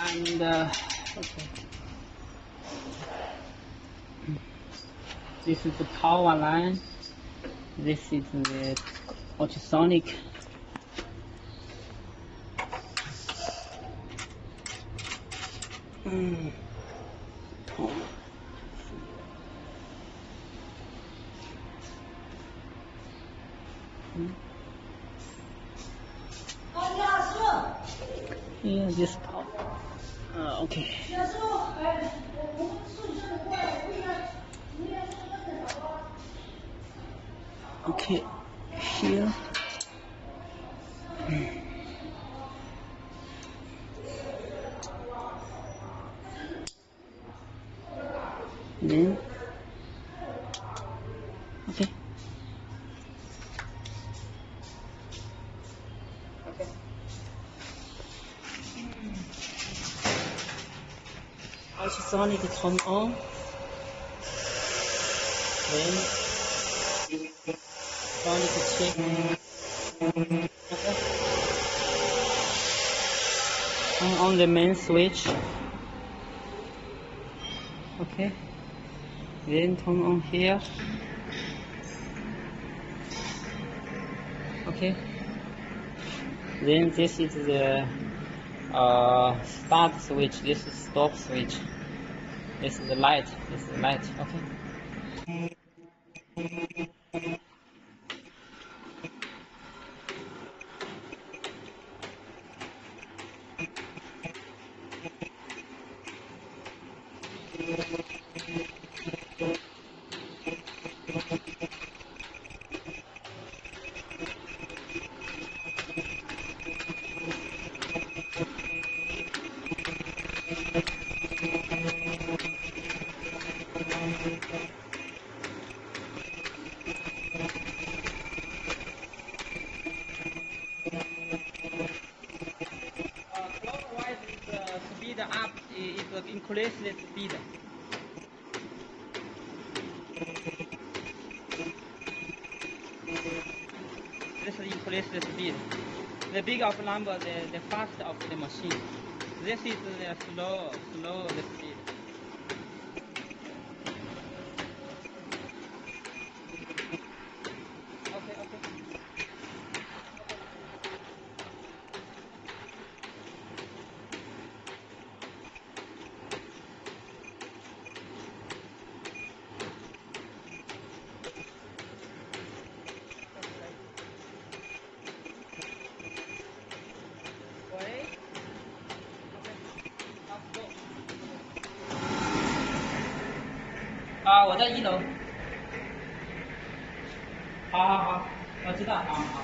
And uh, okay. This is the power line. This is the ultrasonic. Mm. Yeah, just pop. Uh, okay. Okay, here. Hmm. then okay Ultrasonic turn on. Then sonic check. Okay. Turn on the main switch. Okay. Then turn on here. Okay. Then this is the uh, start switch. This is stop switch. This is the light. This is the light. Okay. Up, is uh, increase the speed. This is increase the speed. The big of number, the, the fast of the machine. This is the slow, slow the speed. 啊，我在一楼。好好好，我知道，好好。